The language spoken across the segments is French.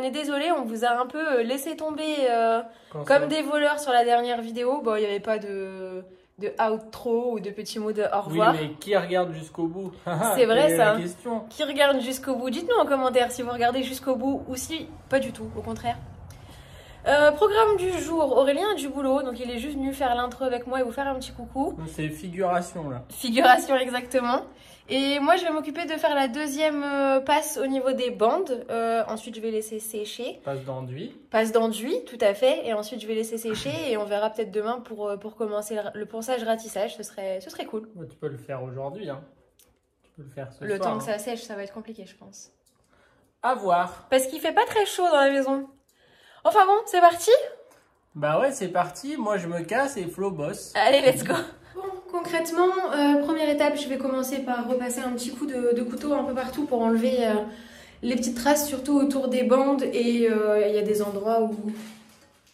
On est désolé, on vous a un peu euh, laissé tomber euh, comme des voleurs sur la dernière vidéo. Bon, il n'y avait pas de, de outro ou de petits mots de au revoir. Oui, mais qui regarde jusqu'au bout? C'est vrai ça. Question? Qui regarde jusqu'au bout? Dites-nous en commentaire si vous regardez jusqu'au bout ou si pas du tout, au contraire. Euh, programme du jour, Aurélien a du boulot, donc il est juste venu faire l'intro avec moi et vous faire un petit coucou. C'est figuration là. Figuration exactement. Et moi je vais m'occuper de faire la deuxième euh, passe au niveau des bandes. Euh, ensuite je vais laisser sécher. Passe d'enduit. Passe d'enduit, tout à fait. Et ensuite je vais laisser sécher et on verra peut-être demain pour, euh, pour commencer le, ponçage ratissage. Ce serait, ce serait cool. tu peux le faire aujourd'hui. Hein. Tu peux le faire ce Le temps que hein. ça sèche, ça va être compliqué je pense. À voir. Parce qu'il fait pas très chaud dans la maison. Enfin bon, c'est parti? Bah ouais, c'est parti. Moi, je me casse et Flo bosse. Allez, let's go concrètement, euh, première étape, je vais commencer par repasser un petit coup de, couteau un peu partout pour enlever euh, les petites traces, surtout autour des bandes. Et euh, il y a des endroits où...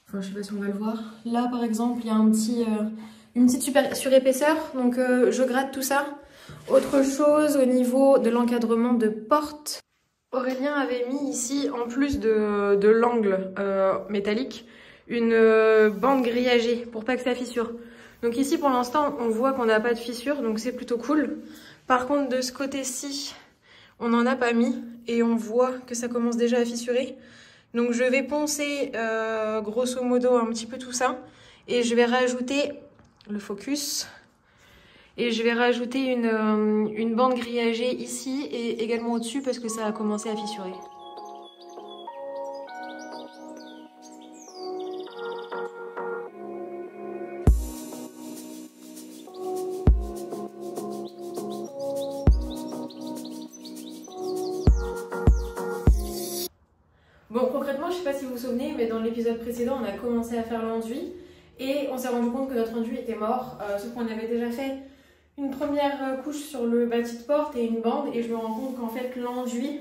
Enfin, je sais pas si on va le voir. Là, par exemple, il y a une petite surépaisseur. Donc, je gratte tout ça. Autre chose au niveau de l'encadrement de porte. Aurélien avait mis ici, en plus de, l'angle euh, métallique, une bande grillagée pour pas que ça fissure. Donc ici, pour l'instant, on voit qu'on n'a pas de fissure, donc c'est plutôt cool. Par contre, de ce côté-ci, on n'en a pas mis et on voit que ça commence déjà à fissurer. Donc je vais poncer euh, grosso modo un petit peu tout ça et je vais rajouter le focus et je vais rajouter une, euh, une bande grillagée ici et également au-dessus parce que ça a commencé à fissurer. Bon, concrètement, je sais pas si vous vous souvenez, mais dans l'épisode précédent, on a commencé à faire l'enduit et on s'est rendu compte que notre enduit était mort, euh, sauf qu'on avait déjà fait une première euh, couche sur le bâti de porte et une bande et je me rends compte qu'en fait l'enduit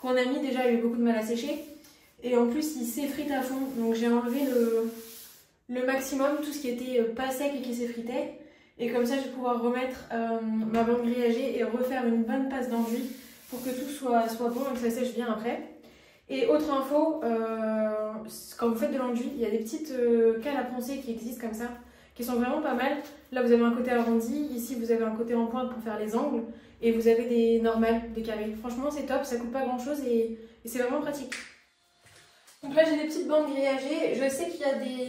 qu'on a mis déjà a eu beaucoup de mal à sécher et en plus il s'effrite à fond donc j'ai enlevé le, maximum, tout ce qui était euh, pas sec et qui s'effritait et comme ça je vais pouvoir remettre ma bande grillagée et refaire une bonne passe d'enduit pour que tout soit, soit bon et que ça sèche bien après. Et autre info, quand vous faites de l'enduit, il y a des petites cales à poncer qui existent comme ça qui sont vraiment pas mal. Là, vous avez un côté arrondi, ici, vous avez un côté en pointe pour faire les angles, et vous avez des normales, des carrés. Franchement, c'est top, ça coûte pas grand chose et, c'est vraiment pratique. Donc là, j'ai des petites bandes grillagées. Je sais qu'il y a des,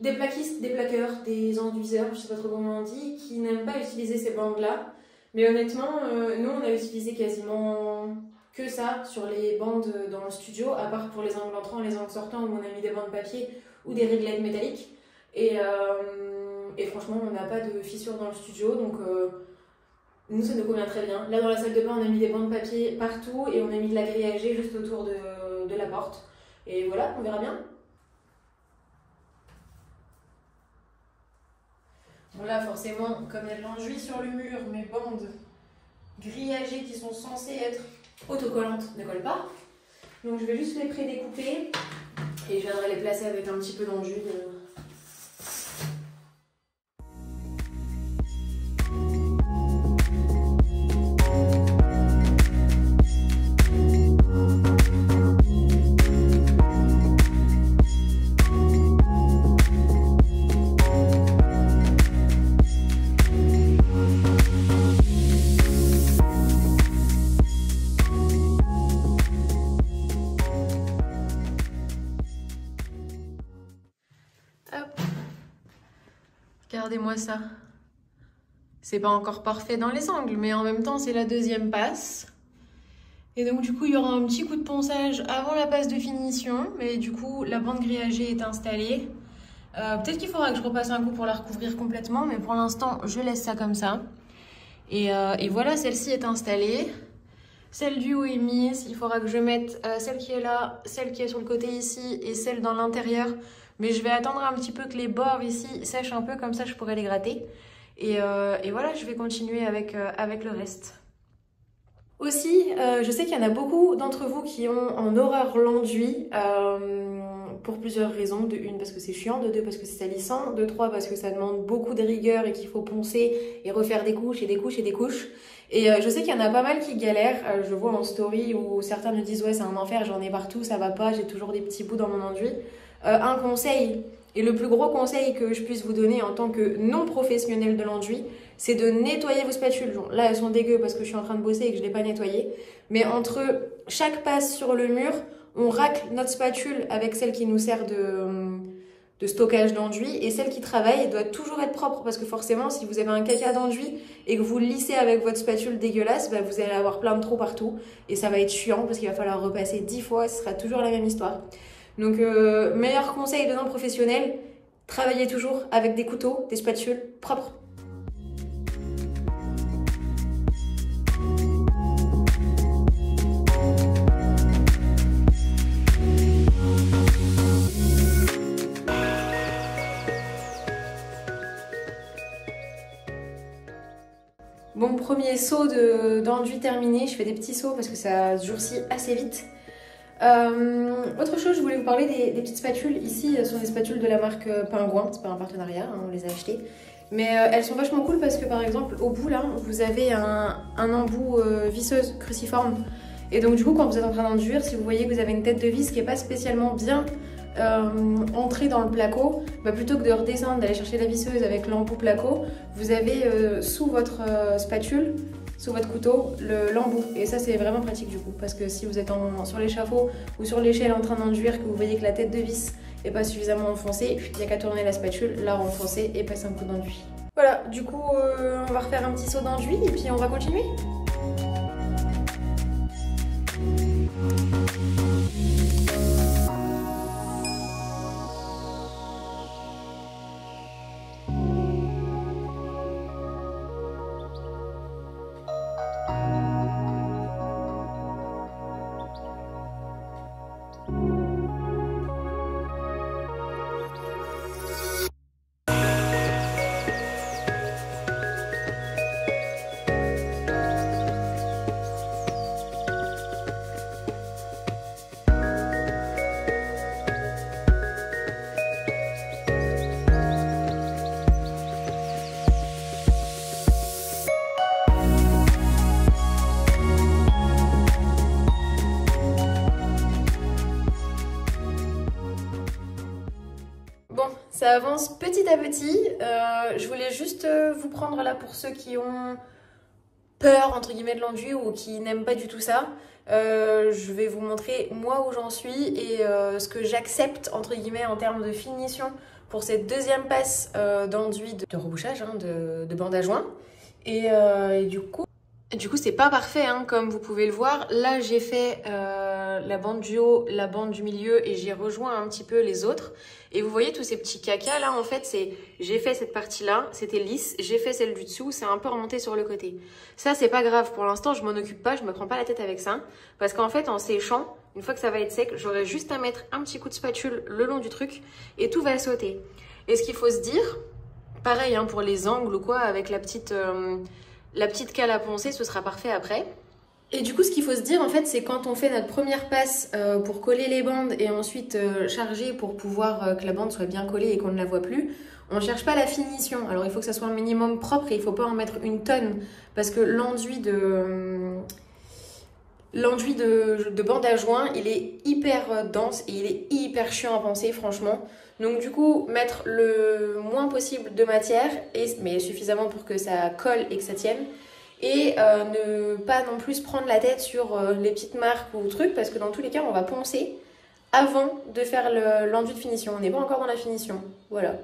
des plaquistes, des plaqueurs, des enduiseurs, je sais pas trop comment on dit, qui n'aiment pas utiliser ces bandes-là. Mais honnêtement, euh, nous, on a utilisé quasiment que ça sur les bandes dans le studio, à part pour les angles entrants, les angles sortants, où on a mis des bandes papier ou des réglettes métalliques. Et, euh, et franchement, on n'a pas de fissures dans le studio, donc euh, nous, ça nous convient très bien. Là, dans la salle de bain, on a mis des bandes de papier partout et on a mis de la grillagée juste autour de, la porte. Et voilà, on verra bien. Bon là, forcément, comme de l'enduit sur le mur, mes bandes grillagées qui sont censées être autocollantes ne collent pas. Donc je vais juste les pré-découper et je viendrai les placer avec un petit peu d'enduit. Ça. C'est pas encore parfait dans les angles, mais en même temps, c'est la deuxième passe. Et donc, du coup, il y aura un petit coup de ponçage avant la passe de finition. Mais du coup, la bande grillagée est installée. Euh, peut-être qu'il faudra que je repasse un coup pour la recouvrir complètement, mais pour l'instant, je laisse ça comme ça. Et, euh, voilà, celle-ci est installée. Celle du haut est mise. Il faudra que je mette euh, celle qui est là, celle qui est sur le côté ici et celle dans l'intérieur mais je vais attendre un petit peu que les bords ici sèchent un peu, comme ça je pourrai les gratter. Et, euh, voilà, je vais continuer avec, euh, avec le reste. Aussi, euh, je sais qu'il y en a beaucoup d'entre vous qui ont en horreur l'enduit pour plusieurs raisons. De une, parce que c'est chiant. De deux, parce que c'est salissant. De trois, parce que ça demande beaucoup de rigueur et qu'il faut poncer et refaire des couches et des couches et des couches. Et je sais qu'il y en a pas mal qui galèrent. Je vois en story où certains me disent Ouais, c'est un enfer, j'en ai partout, ça va pas, j'ai toujours des petits bouts dans mon enduit. Euh, un conseil, et le plus gros conseil que je puisse vous donner en tant que non professionnel de l'enduit, c'est de nettoyer vos spatules. Là, elles sont dégueu parce que je suis en train de bosser et que je ne l'ai pas nettoyée. Mais entre chaque passe sur le mur, on racle notre spatule avec celle qui nous sert de, de stockage d'enduit et celle qui travaille doit toujours être propre parce que forcément si vous avez un caca d'enduit et que vous lissez avec votre spatule dégueulasse, bah, vous allez avoir plein de trous partout et ça va être chiant parce qu'il va falloir repasser dix fois, ce sera toujours la même histoire. Donc euh, meilleur conseil de non professionnel, travaillez toujours avec des couteaux, des spatules propres. Bon, premier saut d'enduit terminé. Je fais des petits sauts parce que ça durcit assez vite. Euh, autre chose, je voulais vous parler des, petites spatules. Ici, ce sont des spatules de la marque euh, Pingouin. C'est pas un partenariat, hein, on les a achetées. Mais euh, elles sont vachement cool parce que par exemple, au bout là, vous avez un, embout visseuse cruciforme. Et donc du coup, quand vous êtes en train d'enduire, si vous voyez que vous avez une tête de vis qui est pas spécialement bien entrée dans le placo, bah, plutôt que de redescendre, d'aller chercher la visseuse avec l'embout placo, vous avez sous votre spatule sous votre couteau l'embout. et ça, c'est vraiment pratique du coup, parce que si vous êtes sur l'échafaud ou sur l'échelle en train d'enduire, que vous voyez que la tête de vis est pas suffisamment enfoncée, il n'y a qu'à tourner la spatule, la renfoncer et passer un coup d'enduit. Voilà, du coup, euh, on va refaire un petit saut d'enduit et puis on va continuer. Avance petit à petit. Euh, je voulais juste euh, vous prendre là pour ceux qui ont peur entre guillemets de l'enduit ou qui n'aiment pas du tout ça. Euh, je vais vous montrer moi où j'en suis et ce que j'accepte entre guillemets en termes de finition pour cette deuxième passe d'enduit de, rebouchage, hein, de, de, bande à joint. Et du coup, du coup, c'est pas parfait, hein, comme vous pouvez le voir. Là, j'ai fait euh, la bande du haut, la bande du milieu et j'ai rejoint un petit peu les autres. Et vous voyez tous ces petits cacas là, en fait, c'est j'ai fait cette partie-là, c'était lisse. J'ai fait celle du dessous, c'est un peu remonté sur le côté. Ça, c'est pas grave. Pour l'instant, je m'en occupe pas, je me prends pas la tête avec ça. Parce qu'en fait, en séchant, une fois que ça va être sec, j'aurai juste à mettre un petit coup de spatule le long du truc et tout va sauter. Et ce qu'il faut se dire, pareil hein, pour les angles ou quoi, avec la petite... Euh, la petite cale à poncer, ce sera parfait après. Et du coup, ce qu'il faut se dire, en fait, c'est quand on fait notre première passe euh, pour coller les bandes et ensuite euh, charger pour pouvoir euh, que la bande soit bien collée et qu'on ne la voit plus, on ne cherche pas la finition. Alors, il faut que ça soit un minimum propre et il ne faut pas en mettre une tonne parce que l'enduit de... L'enduit de, de, bande à joint, il est hyper dense et il est hyper chiant à penser, franchement. Donc du coup, mettre le moins possible de matière, mais suffisamment pour que ça colle et que ça tienne. Et euh, ne pas non plus prendre la tête sur euh, les petites marques ou trucs, parce que dans tous les cas, on va poncer avant de faire l'enduit de finition. On n'est pas encore dans la finition. Voilà.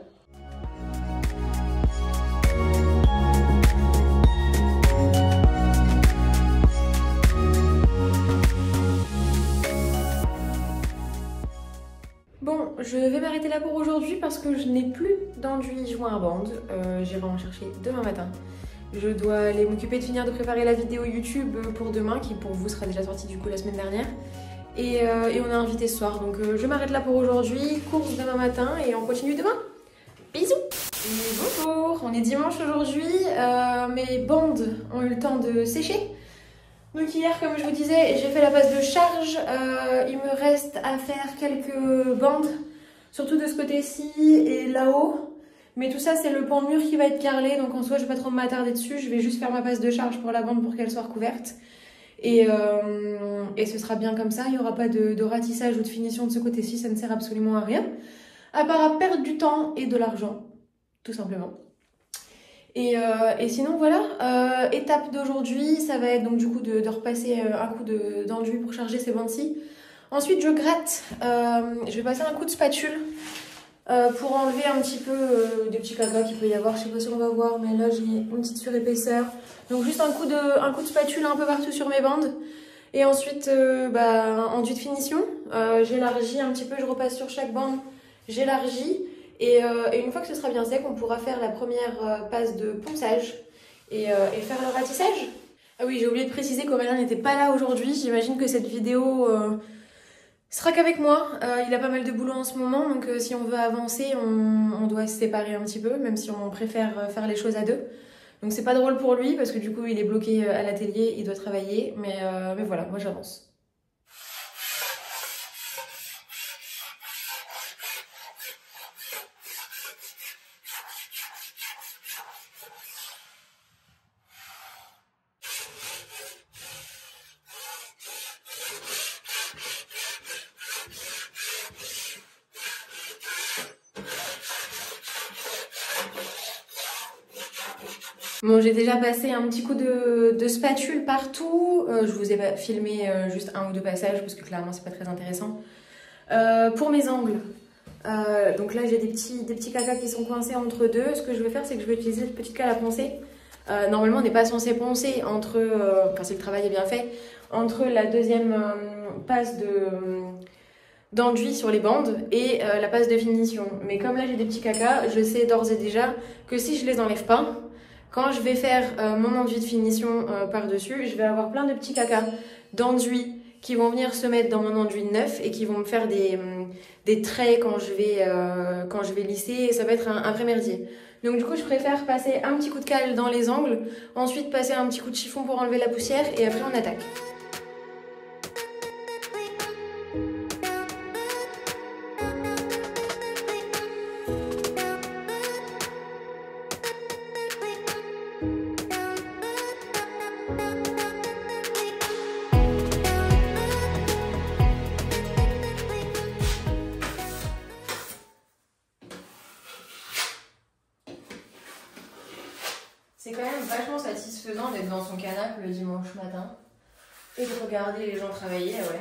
Bon, je vais m'arrêter là pour aujourd'hui parce que je n'ai plus d'enduit joint à bande. Euh, J'irai en chercher demain matin. Je dois aller m'occuper de finir de préparer la vidéo YouTube pour demain, qui pour vous sera déjà sortie du coup la semaine dernière. Et, euh, on est invité ce soir, donc euh, je m'arrête là pour aujourd'hui. Course demain matin et on continue demain. Bisous Bonjour, on est dimanche aujourd'hui. Mes bandes ont eu le temps de sécher. Donc hier, comme je vous disais, j'ai fait la base de charge. Euh, il me reste à faire quelques bandes, surtout de ce côté-ci et là-haut. Mais tout ça, c'est le pan de mur qui va être carrelé, donc en soi, je vais pas trop m'attarder dessus. Je vais juste faire ma base de charge pour la bande pour qu'elle soit recouverte. Et, euh, et, ce sera bien comme ça, il n'y aura pas de, de, ratissage ou de finition de ce côté-ci, ça ne sert absolument à rien. À part à perdre du temps et de l'argent, tout simplement. Et, euh, et sinon, voilà, euh, étape d'aujourd'hui, ça va être donc du coup de, repasser euh, un coup d'enduit pour charger ces bandes-ci. Ensuite, je gratte, je vais passer un coup de spatule pour enlever un petit peu des petits cacas qu'il peut y avoir. Je sais pas si on va voir, mais là j'ai une petite surépaisseur. Donc juste un coup, de, un coup de spatule un peu partout sur mes bandes. Et ensuite, bah, enduit de finition. j'élargis un petit peu, je repasse sur chaque bande, j'élargis. Et, et, une fois que ce sera bien sec, on pourra faire la première passe de ponçage et, et faire le ratissage. Ah oui, j'ai oublié de préciser qu'Aurélien n'était pas là aujourd'hui. J'imagine que cette vidéo sera qu'avec moi. Euh, il a pas mal de boulot en ce moment, donc euh, si on veut avancer, on, on, doit se séparer un petit peu, même si on préfère euh, faire les choses à deux. Donc c'est pas drôle pour lui, parce que du coup il est bloqué euh, à l'atelier, il doit travailler, mais, euh, mais voilà, moi j'avance. Bon, j'ai déjà passé un petit coup de, spatule partout. Euh, je vous ai filmé euh, juste un ou deux passages parce que clairement c'est pas très intéressant. Euh, pour mes angles, euh, donc là j'ai des petits, des petits cacas qui sont coincés entre deux. Ce que je vais faire c'est que je vais utiliser cette petite cale à poncer. Normalement on n'est pas censé poncer entre, enfin si le travail est bien fait, entre la deuxième passe de d'enduit sur les bandes et la passe de finition. Mais comme là j'ai des petits cacas, je sais d'ores et déjà que si je les enlève pas, quand je vais faire euh, mon enduit de finition euh, par-dessus, je vais avoir plein de petits cacas d'enduit qui vont venir se mettre dans mon enduit neuf et qui vont me faire des, hum, des traits quand je, vais, euh, quand je vais lisser et ça va être un, un vrai merdier. Donc du coup, je préfère passer un petit coup de cale dans les angles, ensuite passer un petit coup de chiffon pour enlever la poussière et après on attaque. C'est quand même vachement satisfaisant d'être dans son canapé le dimanche matin et de regarder les gens travailler, ouais.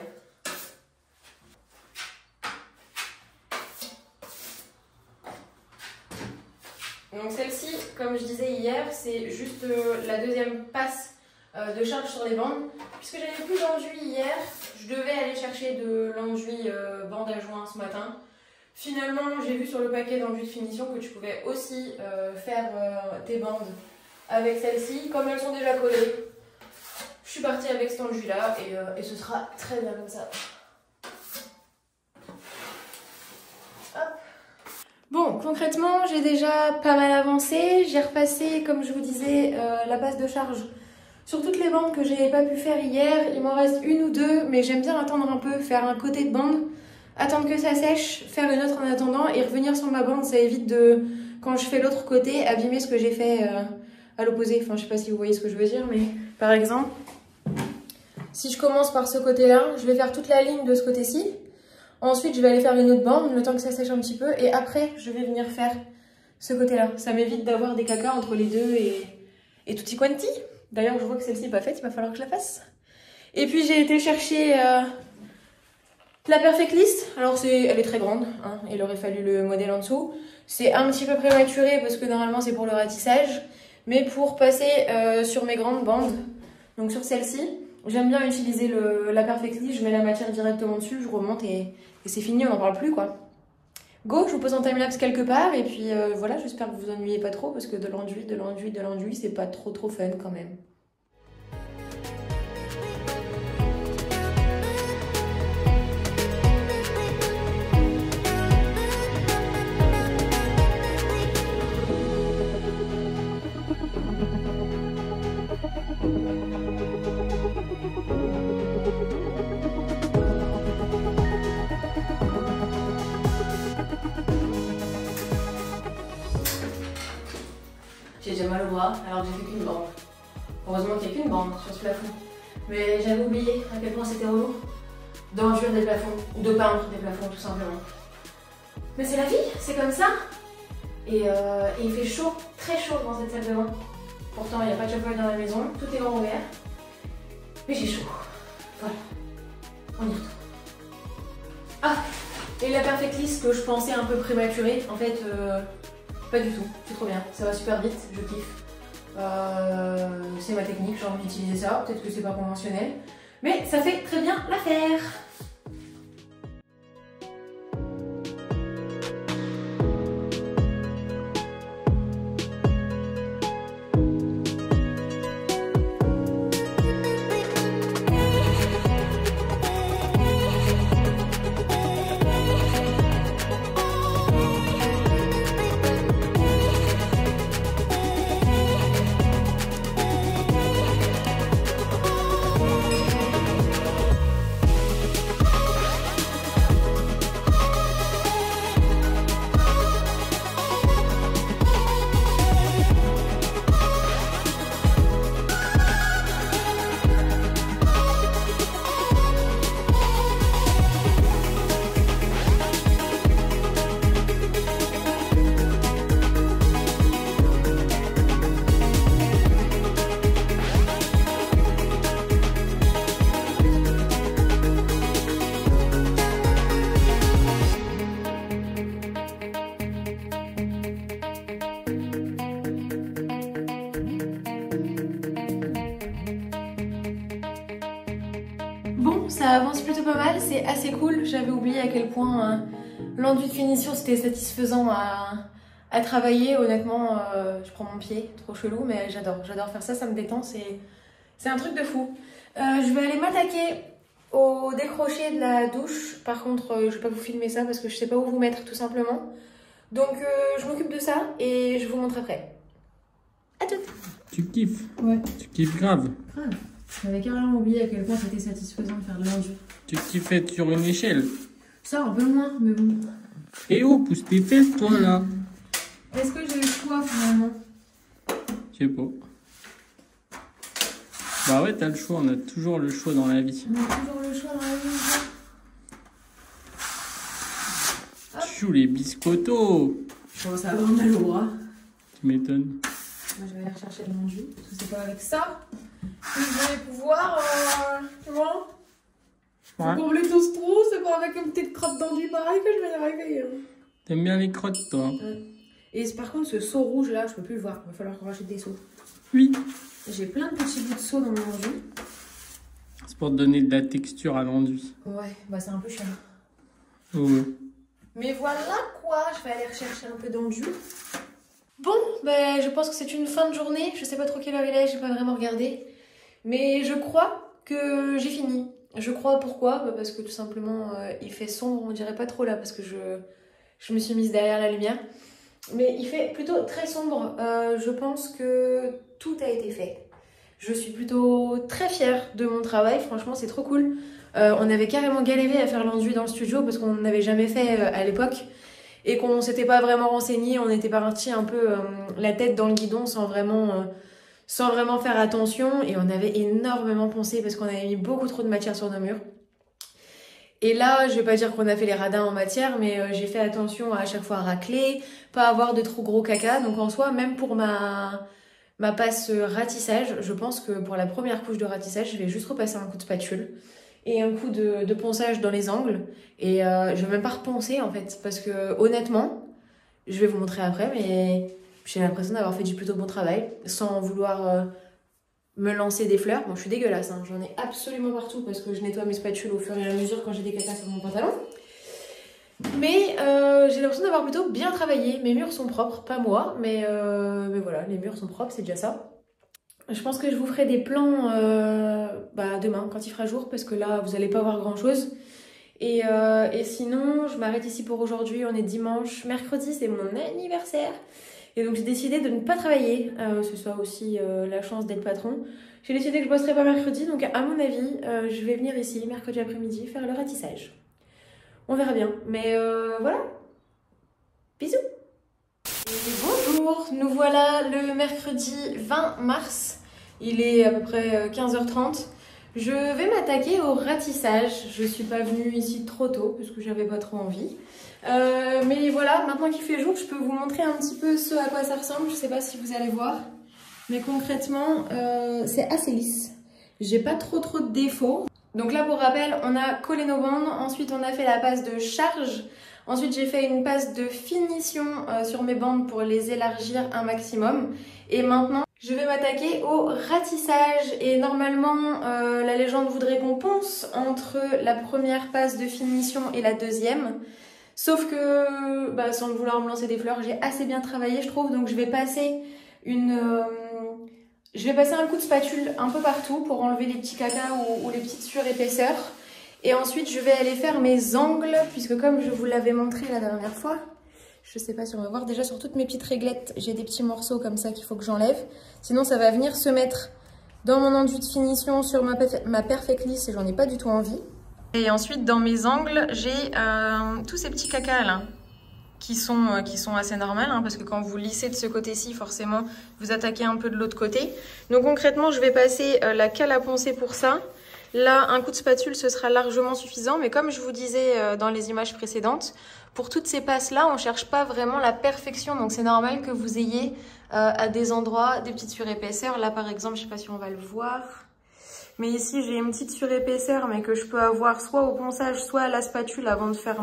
Donc celle-ci, comme je disais hier, c'est juste euh, la deuxième passe euh, de charge sur les bandes. Puisque j'avais plus d'enduit hier, je devais aller chercher de l'enduit euh, bande à joint ce matin. Finalement, j'ai vu sur le paquet d'enduit de finition que tu pouvais aussi faire tes bandes avec celle-ci. Comme elles sont déjà collées, je suis partie avec cet enduit là et, euh, et, ce sera très bien comme ça. Bon, concrètement, j'ai déjà pas mal avancé. J'ai repassé, comme je vous disais, euh, la base de charge sur toutes les bandes que j'ai pas pu faire hier. Il m'en reste une ou deux, mais j'aime bien attendre un peu, faire un côté de bande, attendre que ça sèche, faire une autre en attendant et revenir sur ma bande. Ça évite de, quand je fais l'autre côté, abîmer ce que j'ai fait. Euh, à l'opposé. Enfin, je sais pas si vous voyez ce que je veux dire, mais par exemple, si je commence par ce côté-là, je vais faire toute la ligne de ce côté-ci. Ensuite, je vais aller faire une autre bande, le temps que ça sèche un petit peu. Et après, je vais venir faire ce côté-là. Ça m'évite d'avoir des cacas entre les deux et, et tutti quanti. D'ailleurs, je vois que celle-ci n'est pas faite, il va falloir que je la fasse. Et puis, j'ai été chercher euh, la Perfect List. Alors, elle est très grande. Hein, il aurait fallu le modèle en dessous. C'est un petit peu prématuré parce que normalement, c'est pour le ratissage. Mais pour passer euh, sur mes grandes bandes, donc sur celle-ci, j'aime bien utiliser la Perfectly, je mets la matière directement dessus, je remonte et, et c'est fini, on n'en parle plus quoi. Go, je vous pose en timelapse quelque part et puis euh, voilà, j'espère que vous vous ennuyez pas trop parce que de l'enduit, de l'enduit, de l'enduit, c'est pas trop trop fun quand même. Déjà mal au bras alors que j'ai fait qu'une bande. Heureusement qu'il n'y a qu'une bande sur ce plafond. Mais j'avais oublié à quel point c'était relou d'enduire des plafonds, ou de peindre des plafonds tout simplement. Mais c'est la vie, c'est comme ça. Et, euh, et, il fait chaud, très chaud dans cette salle de bain. Pourtant, il n'y a pas de chauffage dans la maison, tout est grand ouvert. Mais j'ai chaud. Voilà. On y retourne. Ah Et la perfect list que je pensais un peu prématurée, en fait, euh, pas du tout. C'est trop bien. Ça va super vite, je kiffe. Euh, c'est ma technique, j'ai envie d'utiliser ça. Peut-être que c'est pas conventionnel. Mais ça fait très bien l'affaire. À euh, l'enduit de finition c'était satisfaisant à, travailler. Honnêtement, euh, je prends mon pied, trop chelou, mais j'adore. J'adore faire ça, ça me détend, c'est un truc de fou. Euh, je vais aller m'attaquer au décroché de la douche. Par contre, je vais pas vous filmer ça parce que je sais pas où vous mettre tout simplement. Donc je m'occupe de ça et je vous montre après. A tout Tu kiffes Ouais. Tu kiffes grave Grave. J'avais carrément oublié à quel point c'était satisfaisant de faire de l'enduit. Tu kiffais sur une échelle Ça, un peu moins, mais bon. Et oh, pousse tes fesses, toi, là Est-ce que j'ai le choix, finalement Je sais pas. Bah ouais, t'as le choix, on a toujours le choix dans la vie. On a toujours le choix dans la vie. Chou, les biscottos Bon, ça va, on a le droit. Tu m'étonnes. Moi, je vais aller rechercher de l'enduit, parce que c'est pas avec ça je vais pouvoir, euh, tu vois, ouais. combler tout ce trou, c'est pas avec une petite crotte d'enduit pareil que je vais y arriver. Hein. T'aimes bien les crottes, toi? Et par contre, ce seau rouge là, je peux plus le voir. Il va falloir qu'on rachète des seaux. Oui. J'ai plein de petits bouts de seau dans mon enduit. C'est pour donner de la texture à l'enduit. Ouais, bah c'est un peu cher. Ouais. Mais voilà quoi, je vais aller rechercher un peu d'enduit. Bon, ben je pense que c'est une fin de journée. Je sais pas trop quelle heure il est, j'ai pas vraiment regardé. Mais je crois que j'ai fini. Je crois pourquoi? Bah Parce que tout simplement euh, il fait sombre, on dirait pas trop là parce que je, me suis mise derrière la lumière. Mais il fait plutôt très sombre. Euh, je pense que tout a été fait. Je suis plutôt très fière de mon travail, franchement c'est trop cool. Euh, on avait carrément galéré à faire l'enduit dans le studio parce qu'on n'avait jamais fait à l'époque et qu'on s'était pas vraiment renseigné, on était parti un peu la tête dans le guidon sans vraiment sans vraiment faire attention et on avait énormément pensé parce qu'on avait mis beaucoup trop de matière sur nos murs. Et là, je vais pas dire qu'on a fait les radins en matière, mais euh, j'ai fait attention à, chaque fois racler, pas avoir de trop gros caca. Donc en soi, même pour ma, ma passe ratissage, je pense que pour la première couche de ratissage, je vais juste repasser un coup de spatule et un coup de, de ponçage dans les angles. Et euh, je vais même pas reponcer en fait, parce que honnêtement, je vais vous montrer après, mais j'ai l'impression d'avoir fait du plutôt bon travail, sans vouloir euh, me lancer des fleurs. Bon, je suis dégueulasse, hein. j'en ai absolument partout parce que je nettoie mes spatules au fur et à mesure quand j'ai des caca sur mon pantalon. Mais euh, j'ai l'impression d'avoir plutôt bien travaillé. Mes murs sont propres, pas moi, mais, euh, mais voilà, les murs sont propres, c'est déjà ça. Je pense que je vous ferai des plans bah, demain quand il fera jour parce que là vous n'allez pas voir grand chose. Et, et sinon, je m'arrête ici pour aujourd'hui. On est dimanche, mercredi, c'est mon anniversaire. Et donc j'ai décidé de ne pas travailler, euh, ce soit aussi euh, la chance d'être patron. J'ai décidé que je bosserai pas mercredi, donc à mon avis, euh, je vais venir ici mercredi après-midi faire le ratissage. On verra bien, mais voilà. Bisous. bonjour. Nous voilà le mercredi 20 mars. Il est à peu près 15h30. Je vais m'attaquer au ratissage. Je suis pas venue ici trop tôt parce que j'avais pas trop envie. Euh, mais voilà, maintenant qu'il fait jour, je peux vous montrer un petit peu ce à quoi ça ressemble. Je sais pas si vous allez voir. Mais concrètement, euh, c'est assez lisse. J'ai pas trop trop de défauts. Donc là, pour rappel, on a collé nos bandes. Ensuite, on a fait la passe de charge. Ensuite, j'ai fait une passe de finition euh, sur mes bandes pour les élargir un maximum. Et maintenant, je vais m'attaquer au ratissage. Et normalement, la légende voudrait qu'on ponce entre la première passe de finition et la deuxième. Sauf que, bah, sans vouloir me lancer des fleurs, j'ai assez bien travaillé, je trouve. Donc, je vais passer une... Euh, je vais passer un coup de spatule un peu partout pour enlever les petits cacas ou, les petites surépaisseurs. Et ensuite, je vais aller faire mes angles, puisque comme je vous l'avais montré la dernière fois, je sais pas si on va voir, déjà sur toutes mes petites réglettes, j'ai des petits morceaux comme ça qu'il faut que j'enlève. Sinon, ça va venir se mettre dans mon enduit de finition sur ma, ma Perfect Lisse et j'en ai pas du tout envie. Et ensuite, dans mes angles, j'ai euh, tous ces petits cacas là, qui sont, euh, qui sont assez normales, hein, parce que quand vous lissez de ce côté-ci, forcément, vous attaquez un peu de l'autre côté. Donc concrètement, je vais passer euh, la cale à poncer pour ça. Là, un coup de spatule, ce sera largement suffisant. Mais comme je vous disais dans les images précédentes, pour toutes ces passes-là, on ne cherche pas vraiment la perfection. Donc, c'est normal que vous ayez à des endroits des petites surépaisseurs. Là, par exemple, je ne sais pas si on va le voir. Mais ici, j'ai une petite surépaisseur, mais que je peux avoir soit au ponçage, soit à la spatule avant de faire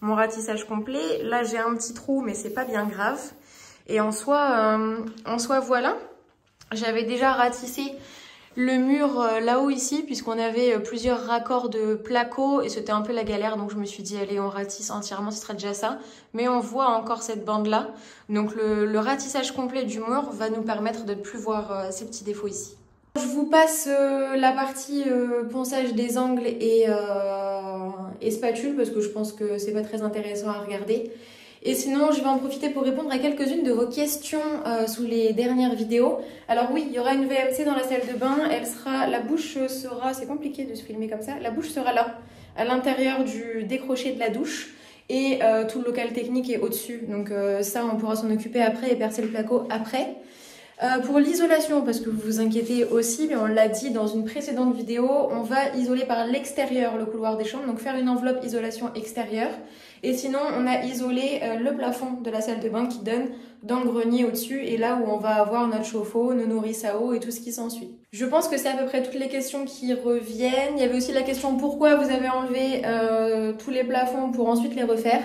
mon, ratissage complet. Là, j'ai un petit trou, mais c'est pas bien grave. Et en soi, euh, voilà. J'avais déjà ratissé le mur euh, là-haut ici, puisqu'on avait euh, plusieurs raccords de placo et c'était un peu la galère, donc je me suis dit allez on ratisse entièrement, ce sera déjà ça. Mais on voit encore cette bande-là, donc le, ratissage complet du mur va nous permettre de ne plus voir ces petits défauts ici. Je vous passe la partie ponçage des angles et, et spatule parce que je pense que c'est pas très intéressant à regarder. Et sinon, je vais en profiter pour répondre à quelques-unes de vos questions euh, sous les dernières vidéos. Alors oui, il y aura une VMC dans la salle de bain. Elle sera, la bouche sera, c'est compliqué de se filmer comme ça. La bouche sera là, à l'intérieur du décroché de la douche. Et euh, tout le local technique est au-dessus. Donc euh, ça, on pourra s'en occuper après et percer le placo après. Pour l'isolation, parce que vous vous inquiétez aussi, mais on l'a dit dans une précédente vidéo, on va isoler par l'extérieur le couloir des chambres, donc faire une enveloppe isolation extérieure. Et sinon, on a isolé euh, le plafond de la salle de bain qui donne dans le grenier au-dessus et là où on va avoir notre chauffe-eau, nos nourrices à eau et tout ce qui s'ensuit. Je pense que c'est à peu près toutes les questions qui reviennent. Il y avait aussi la question pourquoi vous avez enlevé euh, tous les plafonds pour ensuite les refaire.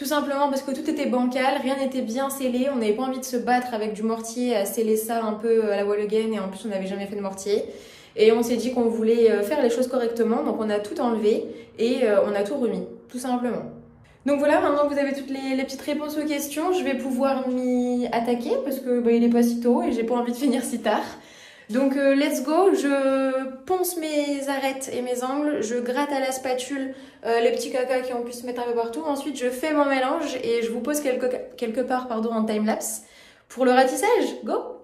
Tout simplement parce que tout était bancal, rien n'était bien scellé, on n'avait pas envie de se battre avec du mortier à sceller ça un peu à la wall again et en plus on n'avait jamais fait de mortier. Et on s'est dit qu'on voulait euh, faire les choses correctement, donc on a tout enlevé et on a tout remis, tout simplement. Donc voilà, maintenant que vous avez toutes les, petites réponses aux questions, je vais pouvoir m'y attaquer parce que bah, il est pas si tôt et j'ai pas envie de finir si tard. Donc euh, let's go, je ponce mes arêtes et mes angles, je gratte à la spatule euh, les petits cacas qui ont pu se mettre un peu partout. Ensuite, je fais mon mélange et je vous pose quelque, quelque part pardon, en time-lapse pour le ratissage. Go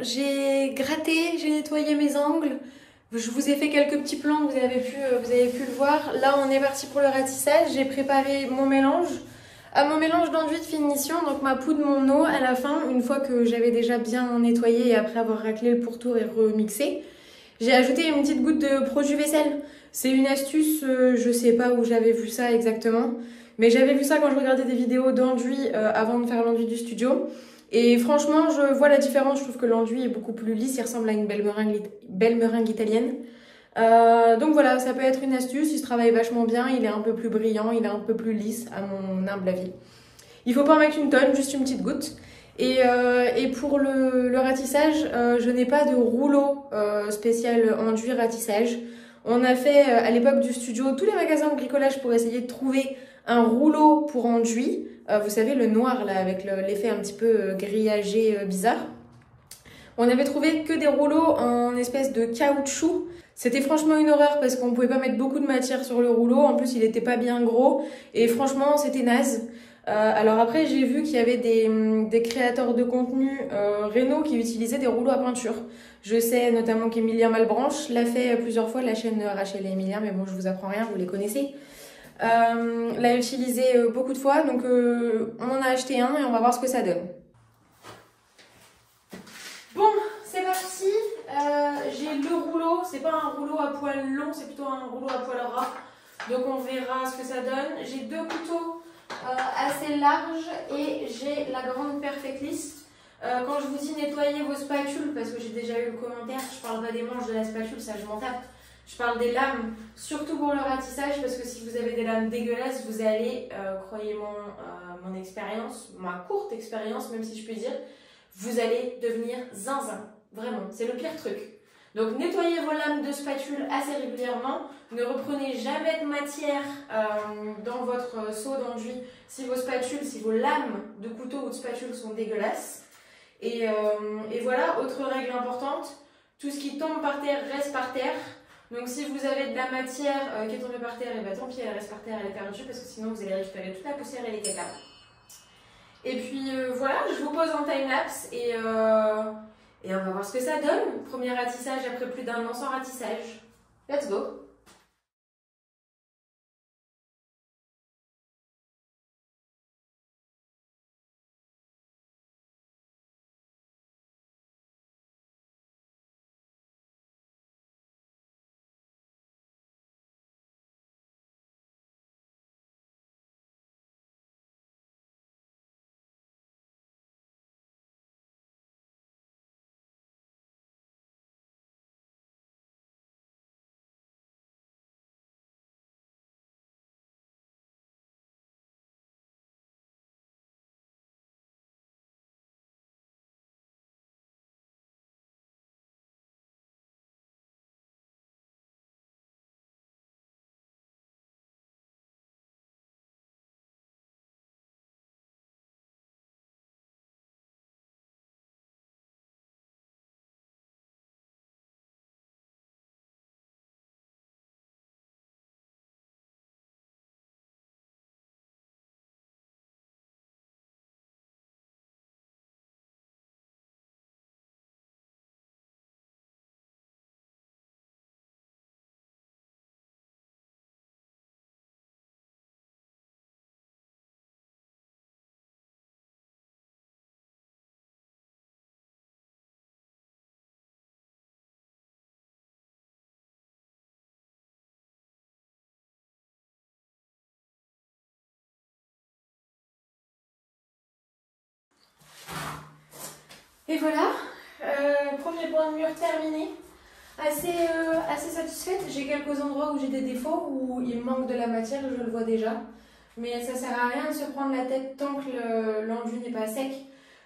j'ai gratté, j'ai nettoyé mes angles. Je vous ai fait quelques petits plans, vous avez pu, euh, vous avez pu le voir. Là, on est parti pour le ratissage. J'ai préparé mon mélange. À mon mélange d'enduit de finition, donc ma poudre, mon eau, à la fin, une fois que j'avais déjà bien nettoyé et après avoir raclé le pourtour et remixé, j'ai ajouté une petite goutte de produit vaisselle. C'est une astuce, euh, je sais pas où j'avais vu ça exactement, mais j'avais vu ça quand je regardais des vidéos d'enduit euh, avant de faire l'enduit du studio. Et franchement, je vois la différence. Je trouve que l'enduit est beaucoup plus lisse. Il ressemble à une belle meringue, italienne. Euh, donc voilà, ça peut être une astuce. Il se travaille vachement bien. Il est un peu plus brillant. Il est un peu plus lisse, à mon humble avis. Il faut pas en mettre une tonne, juste une petite goutte. Et, euh, pour le, ratissage, euh, je n'ai pas de rouleau spécial enduit ratissage. On a fait à l'époque du studio tous les magasins de bricolage pour essayer de trouver un rouleau pour enduit. Euh, vous savez, le noir là, avec l'effet un petit peu euh, grillagé bizarre. On avait trouvé que des rouleaux en espèce de caoutchouc. C'était franchement une horreur parce qu'on pouvait pas mettre beaucoup de matière sur le rouleau. En plus, il était pas bien gros et franchement, c'était naze. Euh, alors après, j'ai vu qu'il y avait des, des, créateurs de contenu euh, Renault qui utilisaient des rouleaux à peinture. Je sais notamment qu'Emilien Malbranche l'a fait plusieurs fois, la chaîne Rachel et Emilien, mais bon, je vous apprends rien, vous les connaissez. Euh, l'a utilisé euh, beaucoup de fois, donc euh, on en a acheté un et on va voir ce que ça donne. Bon, c'est parti. J'ai le rouleau, c'est pas un rouleau à poil long, c'est plutôt un rouleau à poil ras. Donc on verra ce que ça donne. J'ai deux couteaux assez larges et j'ai la grande Perfectlist. Euh, quand je vous dis nettoyer vos spatules, parce que j'ai déjà eu le commentaire, je parle pas des manches de la spatule, ça je m'en tape. Je parle des lames, surtout pour le ratissage, parce que si vous avez des lames dégueulasses, vous allez, euh, croyez mon, euh, mon expérience, ma courte expérience, même si je puis dire, vous allez devenir zinzin. Vraiment, c'est le pire truc. Donc nettoyez vos lames de spatule assez régulièrement. Ne reprenez jamais de matière euh, dans votre seau d'enduit si vos spatules, si vos lames de couteau ou de spatule sont dégueulasses. Et voilà, autre règle importante, tout ce qui tombe par terre reste par terre. Donc si vous avez de la matière euh, qui est tombée par terre, et bah tant pis, elle reste par terre, elle est perdue parce que sinon vous allez récupérer toute la poussière et les caca. Et puis euh, voilà, je vous pose en time-lapse et, euh, et on va voir ce que ça donne. Premier ratissage après plus d'un an sans ratissage. Let's go Et voilà, euh, premier point de mur terminé. Assez, euh, assez satisfaite. J'ai quelques endroits où j'ai des défauts, où il manque de la matière, je le vois déjà. Mais ça sert à rien de se prendre la tête tant que l'enduit n'est pas sec.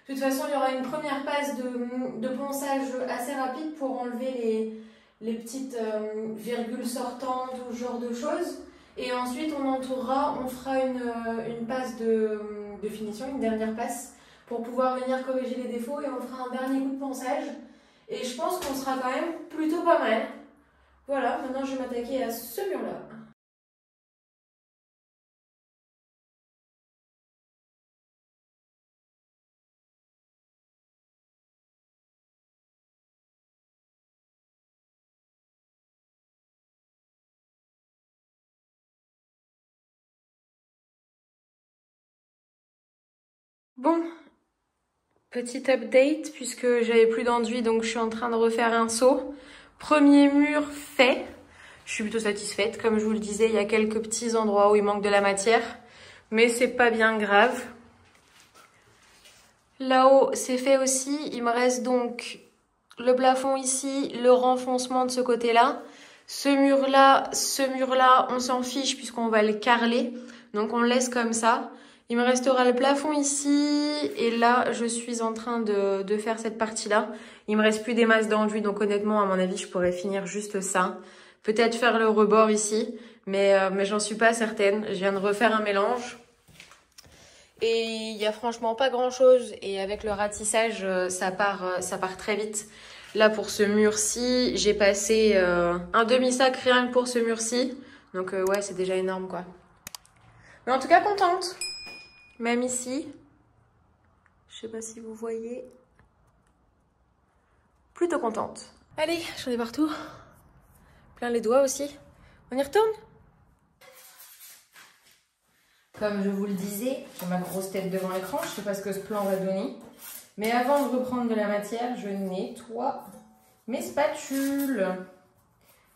De toute façon, il y aura une première passe de, ponçage assez rapide pour enlever les, les petites euh, virgules sortantes ou ce genre de choses. Et ensuite, on entourera, on fera une, euh, une passe de finition, une dernière passe pour pouvoir venir corriger les défauts et on fera un dernier coup de ponçage. Et je pense qu'on sera quand même plutôt pas mal. Voilà, maintenant je vais m'attaquer à ce mur-là. Bon, petit update puisque j'avais plus d'enduit donc je suis en train de refaire un seau. Premier mur fait. Je suis plutôt satisfaite. Comme je vous le disais, il y a quelques petits endroits où il manque de la matière. Mais c'est pas bien grave. Là-haut, c'est fait aussi. Il me reste donc le plafond ici, le renfoncement de ce côté-là. Ce mur-là, ce mur-là, on s'en fiche puisqu'on va le carreler. Donc on le laisse comme ça. Il me restera le plafond ici. Et là, je suis en train de, faire cette partie-là. Il me reste plus des masses d'enduit. Donc honnêtement, à mon avis, je pourrais finir juste ça. Peut-être faire le rebord ici. Mais, euh, mais j'en suis pas certaine. Je viens de refaire un mélange. Et il y a franchement pas grand chose. Et avec le ratissage, ça part, ça part très vite. Là, pour ce mur-ci, j'ai passé euh, un demi-sac rien que pour ce mur-ci. Donc, euh, ouais, c'est déjà énorme, quoi. Mais en tout cas, contente. Même ici. Je sais pas si vous voyez. Plutôt contente. Allez, j'en ai partout. Plein les doigts aussi. On y retourne Comme je vous le disais, j'ai ma grosse tête devant l'écran. Je sais pas ce que ce plan va donner. Mais avant de reprendre de la matière, je nettoie mes spatules.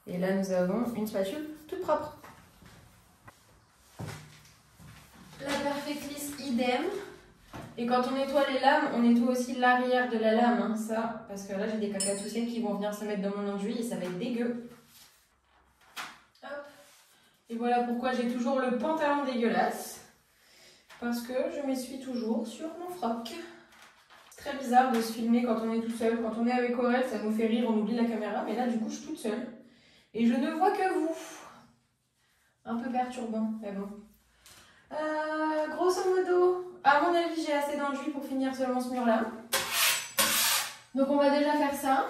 Et là, nous avons une spatule toute propre. La idem. Et quand on nettoie les lames, on nettoie aussi l'arrière de la lame, hein, ça, parce que là j'ai des cacatousets qui vont venir se mettre dans mon enduit et ça va être dégueu. Et voilà pourquoi j'ai toujours le pantalon dégueulasse. Parce que je m'essuie toujours sur mon froc. C'est très bizarre de se filmer quand on est tout seul. Quand on est avec Aurel, ça nous fait rire, on oublie la caméra. Mais là, du coup, je suis toute seule. Et je ne vois que vous. Un peu perturbant, mais bon. Euh, grosso modo, à mon avis, j'ai assez d'enduit pour finir seulement ce mur-là. Donc on va déjà faire ça.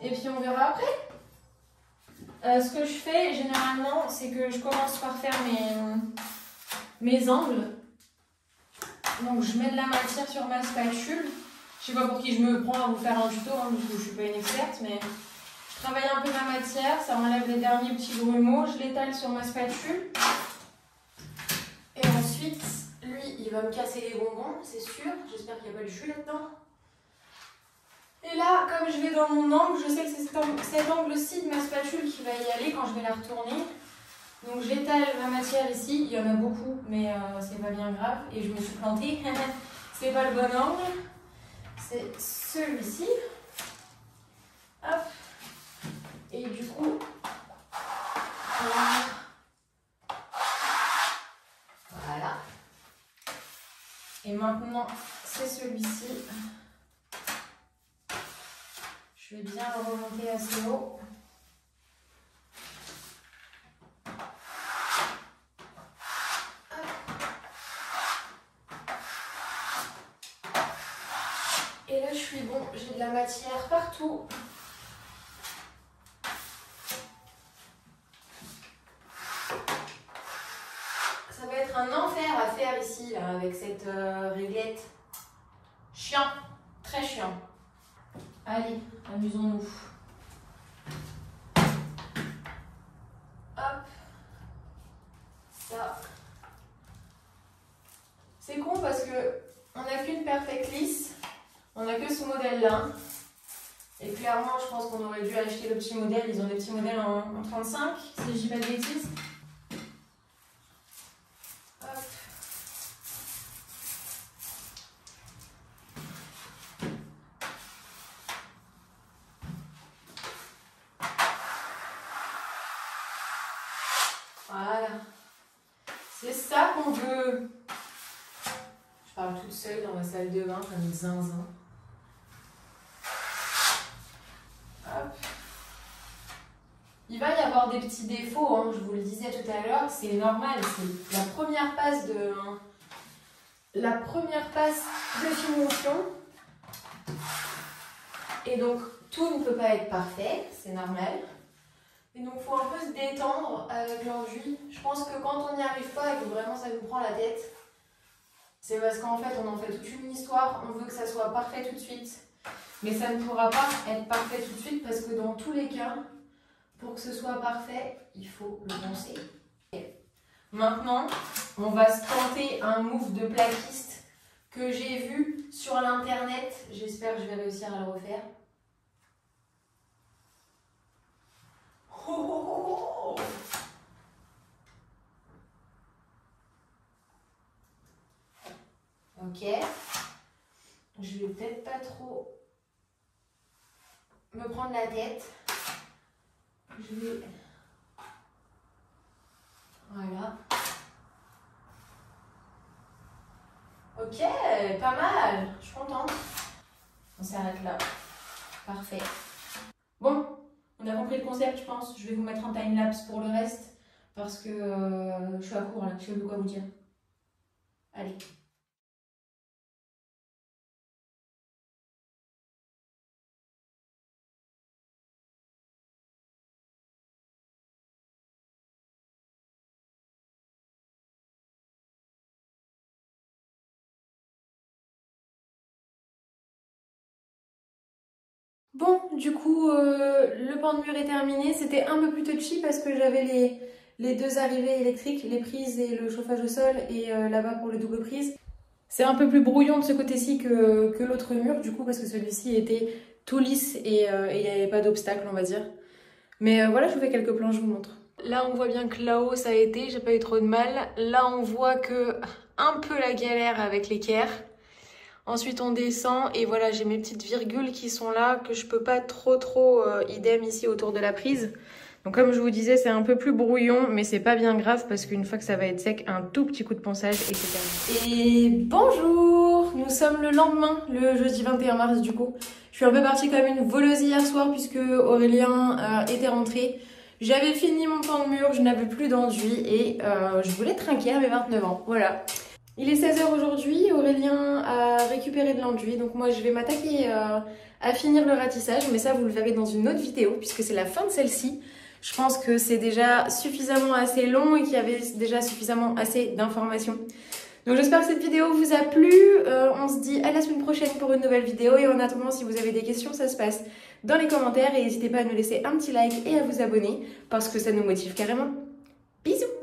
Et puis on verra après. Euh, ce que je fais généralement, c'est que je commence par faire mes, mes angles. Donc je mets de la matière sur ma spatule. Je sais pas pour qui je me prends à vous faire un tuto, hein, parce que je suis pas une experte, mais je travaille un peu ma matière, ça enlève les derniers petits grumeaux, je l'étale sur ma spatule. Lui, il va me casser les bonbons, c'est sûr. J'espère qu'il n'y a pas de jus là-dedans. Et là, comme je vais dans mon angle, je sais que c'est cet angle-ci de ma spatule qui va y aller quand je vais la retourner. Donc j'étale ma matière ici, il y en a beaucoup, mais euh, c'est pas bien grave. Et je me suis plantée, c'est pas le bon angle. C'est celui-ci. Hop. Et du coup. Voilà. Et maintenant, c'est celui-ci. Je vais bien le remonter assez haut. Et là, je suis bon, j'ai de la matière partout. Ça va être un enfer à faire ici, là, avec cette euh, réglette. Chiant, très chiant. Allez, amusons-nous. Hop. Ça. C'est con parce que on n'a qu'une perfect lisse. On n'a que ce modèle-là. Et clairement, je pense qu'on aurait dû acheter le petit modèle. Ils ont des petits modèles en, en 35, si je dis pas de bêtises. Hop. Voilà. C'est ça qu'on veut. Je parle toute seule dans ma salle de bain comme zinzin. Il va y avoir des petits défauts, hein, je vous le disais tout à l'heure, c'est normal, c'est la première passe de la première passe de finition. Et donc tout ne peut pas être parfait, c'est normal. Et donc il faut un peu se détendre avec l'enduit. Je pense que quand on n'y arrive pas et que vraiment ça nous prend la tête, c'est parce qu'en fait on en fait toute une histoire, on veut que ça soit parfait tout de suite. Mais ça ne pourra pas être parfait tout de suite parce que dans tous les cas, pour que ce soit parfait, il faut le penser. Maintenant, on va se tenter un move de plaquiste que j'ai vu sur l'internet. J'espère que je vais réussir à le refaire. Oh, oh, oh, ok. Je vais peut-être pas trop me prendre la tête. Je vais. Voilà. Ok, pas mal. Je suis contente. On s'arrête là. Parfait. Bon, on a compris le concept, je pense. Je vais vous mettre un time-lapse pour le reste. Parce que euh, je suis à court là, je sais plus quoi vous dire. Allez. Bon, du coup, euh, le pan de mur est terminé. C'était un peu plus touchy parce que j'avais les, deux arrivées électriques, les prises et le chauffage au sol, et euh, là-bas pour le double prise. C'est un peu plus brouillon de ce côté-ci que, que l'autre mur, du coup, parce que celui-ci était tout lisse et euh, il n'y avait pas d'obstacle, on va dire. Mais voilà, je vous fais quelques plans, je vous montre. Là, on voit bien que là-haut, ça a été, j'ai pas eu trop de mal. Là, on voit que un peu la galère avec l'équerre. Ensuite, on descend et voilà, j'ai mes petites virgules qui sont là, que je peux pas trop trop euh, idem ici autour de la prise. Donc comme je vous disais, c'est un peu plus brouillon, mais c'est pas bien grave parce qu'une fois que ça va être sec, un tout petit coup de ponçage et c'est terminé. Et bonjour Nous sommes le lendemain, le jeudi 21 mars du coup. Je suis un peu partie comme une voleuse hier soir puisque Aurélien euh, était rentré. J'avais fini mon pan de mur, je n'avais plus d'enduit et euh, je voulais trinquer à mes 29 ans. Voilà. Il est 16h aujourd'hui, Aurélien a récupéré de l'enduit, donc moi je vais m'attaquer euh, à finir le ratissage, mais ça vous le verrez dans une autre vidéo puisque c'est la fin de celle-ci. Je pense que c'est déjà suffisamment assez long et qu'il y avait déjà suffisamment assez d'informations. Donc j'espère que cette vidéo vous a plu, euh, on se dit à la semaine prochaine pour une nouvelle vidéo et en attendant si vous avez des questions ça se passe dans les commentaires et n'hésitez pas à nous laisser un petit like et à vous abonner parce que ça nous motive carrément. Bisous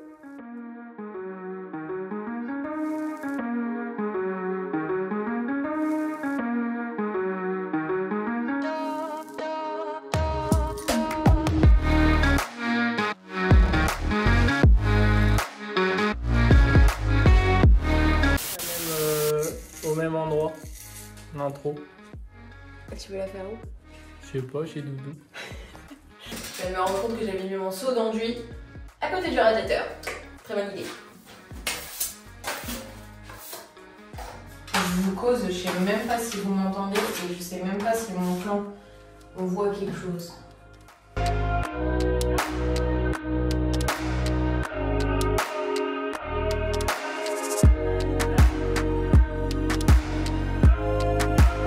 Tu veux la faire où Je sais pas, chez Doudou. je me rends compte que j'avais mis mon seau d'enduit à côté du radiateur. Très bonne idée. Je vous cause, je sais même pas si vous m'entendez et je sais même pas si mon plan on voit quelque chose.